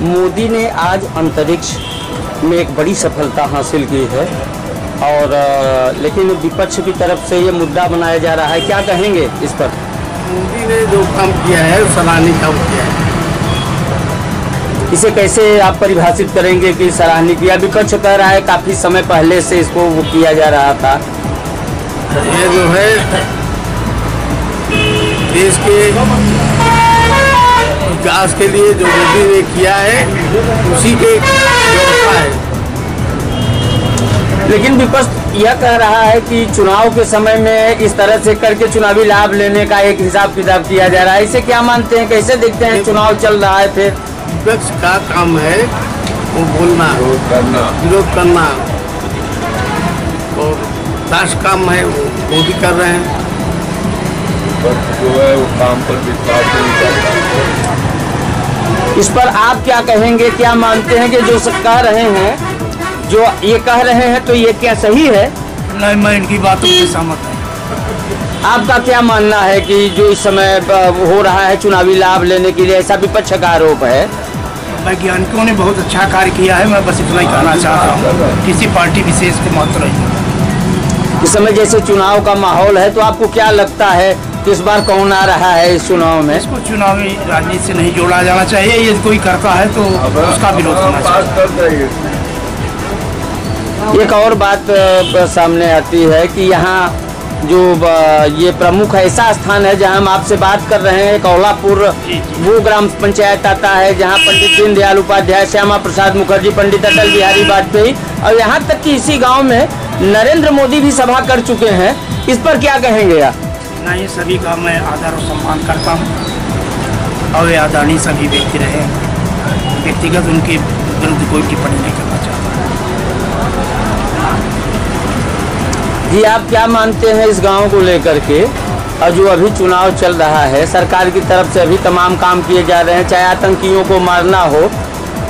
मोदी ने आज अंतरिक्ष में एक बड़ी सफलता हासिल की है और लेकिन विपक्ष की तरफ़ से ये मुद्दा बनाया जा रहा है। क्या कहेंगे इस पर? मोदी ने जो काम किया है सराहनीय काम किया है। इसे कैसे आप परिभाषित करेंगे कि सराहनीय किया? विपक्ष कह रहा है काफ़ी समय पहले से इसको वो किया जा रहा था। ये जो है देश के विकास के लिए जो मोदी ने किया है उसी के व्यवस्था है। लेकिन विपक्ष यह कह रहा है कि चुनाव के समय में इस तरह से करके चुनावी लाभ लेने का एक हिसाब किताब किया जा रहा है। इसे क्या मानते हैं? कैसे देखते हैं चुनाव चल रहा है फिर? विपक्ष का काम है वो बोलना। विरोध करना। और राष्ट्र काम है वो भी कर रहे हैं। जो है वो काम पर विश्वास नहीं करता। इस पर आप क्या कहेंगे क्या मानते हैं कि जो सब कह रहे हैं जो ये कह रहे हैं तो ये क्या सही है? नहीं मैं इनकी बातों से सहमत है। आपका क्या मानना है कि जो इस समय हो रहा है चुनावी लाभ लेने के लिए ऐसा विपक्ष का आरोप है? वैज्ञानिकों ने बहुत अच्छा कार्य किया है मैं बस इतना ही कहना चाहता हूँ। किसी पार्टी विशेष के महत्व नहीं। इस समय जैसे चुनाव का माहौल है तो आपको क्या लगता है कि इस बार कौन आ रहा है इस चुनाव में? इसको चुनावी राजनीति से नहीं जोड़ा जाना चाहिए। ये कोई करता है तो उसका विरोध होना चाहिए। एक और बात सामने आती है कि यहाँ जो ये प्रमुख ऐसा स्थान है जहाँ हम आपसे बात कर रहे हैं कौलापुर वो ग्राम पंचायत आता है जहाँ पंडित दीनदयाल उपाध्याय श्यामा प्रसाद मुखर्जी पंडित अटल बिहारी वाजपेयी और यहाँ तक कि इसी गाँव में नरेंद्र मोदी भी सभा कर चुके हैं। इस पर क्या कहेंगे आप? ना ये सभी का मैं आदर और सम्मान करता हूँ। और आदरणीय सभी व्यक्ति रहे, व्यक्तिगत उनके विरुद्ध कोई टिप्पणी नहीं करना चाहता। जी, आप क्या मानते हैं इस गाँव को लेकर के? और जो अभी चुनाव चल रहा है, सरकार की तरफ़ से अभी तमाम काम किए जा रहे हैं, चाहे आतंकियों को मारना हो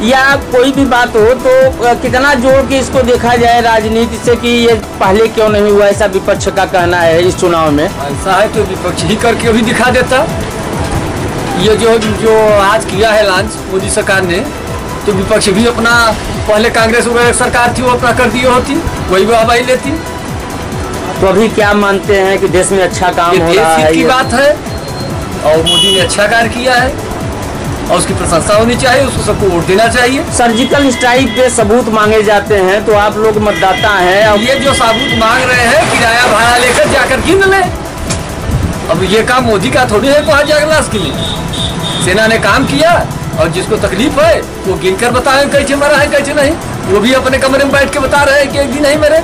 या कोई भी बात हो तो कितना जोड़ के इसको देखा जाए राजनीति से कि ये पहले क्यों नहीं हुआ ऐसा विपक्ष का कहना है इस चुनाव में? ऐसा है तो विपक्ष ही करके भी दिखा देता। ये जो जो आज किया है लॉन्च मोदी सरकार ने तो विपक्ष भी अपना पहले कांग्रेस वगैरह सरकार थी वो अपना कर दी होती वही वाहवाही लेती। तो अभी क्या मानते हैं कि देश में अच्छा काम हो रहा है की ये- बात है और मोदी ने अच्छा कार्य किया है। और उसकी प्रशंसा होनी चाहिए उसको सबको वोट देना चाहिए। सर्जिकल स्ट्राइक पे सबूत मांगे जाते हैं तो आप लोग मतदाता है और ये जो सबूत मांग रहे हैं किराया भाड़ा लेकर जाकर गिन ले। अब ये काम मोदी का थोड़ी है पहुँच जाएगा के लिए। सेना ने काम किया और जिसको तकलीफ़ है वो गिन कर बताए कैसे मरा है कैसे नहीं। वो भी अपने कमरे में बैठ के बता रहे हैं कि एक दिन नहीं मरे।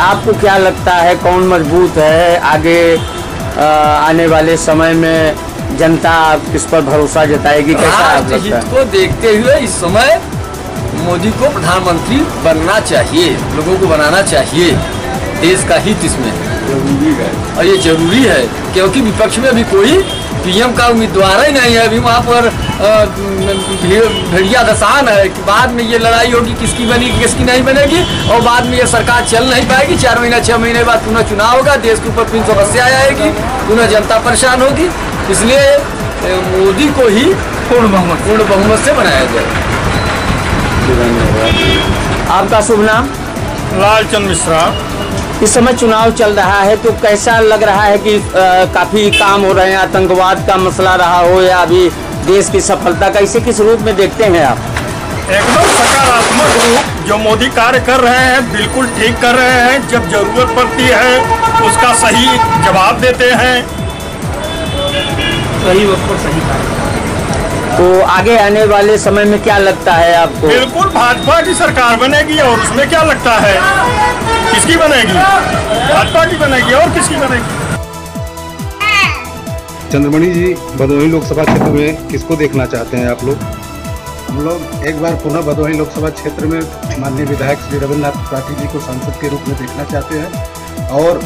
आपको क्या लगता है कौन मज़बूत है आगे अ, आने वाले समय में जनता किस पर भरोसा जताएगी कैसा राष्ट्र हित को देखते हुए इस समय मोदी को प्रधानमंत्री बनना चाहिए लोगों को बनाना चाहिए देश का हित इसमें। ज़रूरी है। और ये ज़रूरी है क्योंकि विपक्ष में अभी कोई पीएम का उम्मीदवार ही नहीं है अभी वहाँ पर भेड़िया दसान है कि बाद में ये लड़ाई होगी किसकी बनेगी किसकी नहीं बनेगी और बाद में ये सरकार चल नहीं पाएगी। चार महीना छः महीने बाद पुनः चुनाव होगा देश के ऊपर फिर समस्या आएगी पुनः जनता परेशान होगी। इसलिए मोदी को ही पूर्ण बहुमत पूर्ण बहुमत से बनाया जाए। आपका शुभ नाम? लालचंद मिश्रा। इस समय चुनाव चल रहा है तो कैसा लग रहा है कि काफ़ी काम हो रहे हैं आतंकवाद का मसला रहा हो या अभी देश की सफलता का इसे किस रूप में देखते हैं आप? एकदम सकारात्मक रूप जो मोदी कार्य कर रहे हैं बिल्कुल ठीक कर रहे हैं जब ज़रूरत पड़ती है उसका सही जवाब देते हैं। सही वक्त पर सही कार्य। तो आगे आने वाले समय में क्या लगता है आपको? बिल्कुल भाजपा की सरकार बनेगी और उसमें क्या लगता है? किसकी बनेगी? भाजपा की बनेगी और किसकी बनेगी? चंद्रमणि जी भदोही लोकसभा क्षेत्र में किसको देखना चाहते हैं आप लोग? हम लोग एक बार पुनः भदोही लोकसभा क्षेत्र में माननीय विधायक श्री रविन्द्रनाथ त्रिपाठी जी को सांसद के रूप में देखना चाहते हैं। और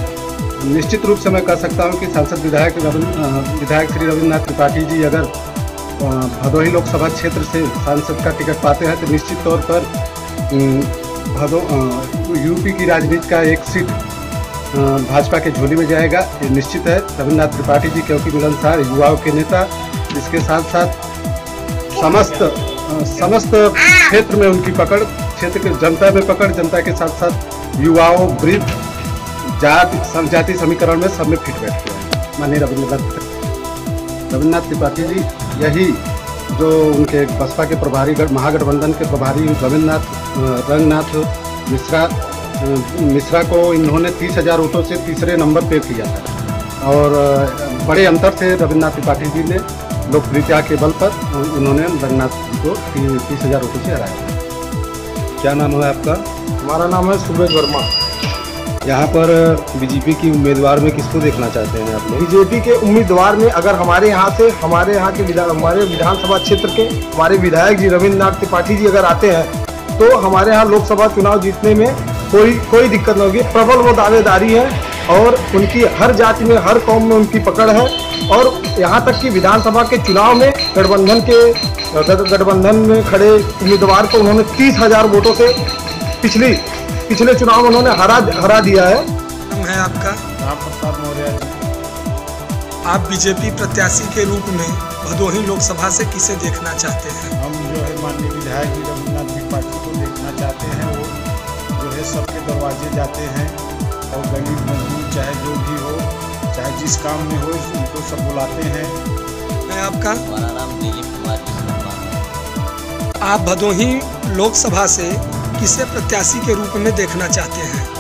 निश्चित रूप से मैं कह सकता हूँ कि सांसद विधायक विधायक श्री रविन्द्रनाथ त्रिपाठी जी अगर भदोही लोकसभा क्षेत्र से सांसद का टिकट पाते हैं तो निश्चित तौर पर भदो यूपी की राजनीति का एक सीट भाजपा के झोली में जाएगा। ये निश्चित है, रविन्द्रनाथ त्रिपाठी जी, क्योंकि मिलनसार युवाओं के नेता, इसके साथ साथ समस्त समस्त क्षेत्र में उनकी पकड़, क्षेत्र के जनता में पकड़, जनता के साथ साथ युवाओं, वृद्ध, जाति जाति समीकरण में सब में फिट बैठते हैं। माननीय रविंद्रनाथ रविन्द्रनाथ त्रिपाठी जी, यही जो उनके बसपा के प्रभारी महागठबंधन के प्रभारी रविन्द्रनाथ रंगनाथ मिश्रा मिश्रा को इन्होंने तीस हज़ार वोटों से तीसरे नंबर पे किया था। और बड़े अंतर से रविन्द्रनाथ त्रिपाठी जी ने लोकप्रियता के बल पर उन्होंने रंगनाथ जी को तीस हज़ार वोटों से हराया। क्या नाम है आपका? हमारा नाम है सुबेश वर्मा। यहाँ पर बीजेपी की उम्मीदवार में किसको देखना चाहते हैं आप बीजेपी के उम्मीदवार में अगर हमारे यहाँ से, हमारे यहाँ के विधान हमारे विधानसभा क्षेत्र के, हमारे विधायक जी रविन्द्रनाथ त्रिपाठी जी अगर आते हैं तो हमारे यहाँ लोकसभा चुनाव जीतने में कोई कोई दिक्कत नहीं होगी। प्रबल वो दावेदारी है और उनकी हर जाति में, हर कौम में उनकी पकड़ है और यहाँ तक कि विधानसभा के चुनाव में गठबंधन के, गठबंधन में खड़े उम्मीदवार को उन्होंने तीस हज़ार वोटों से पिछली पिछले चुनाव में उन्होंने हरा हरा दिया है। है आपका राम प्रसाद मौर्य आप बीजेपी प्रत्याशी के रूप में भदोही लोकसभा से किसे देखना चाहते हैं? हम जो है माननीय विधायक जी रविन्द्रनाथ त्रिपाठी को देखना चाहते हैं। वो जो है सबके दरवाजे जाते हैं और गरीब मजदूर चाहे जो भी हो चाहे जिस काम में हो उनको सब बुलाते हैं। मैं आपका हमारा नाम दिलीप कुमार आप भदोही लोकसभा से किसे प्रत्याशी के रूप में देखना चाहते हैं?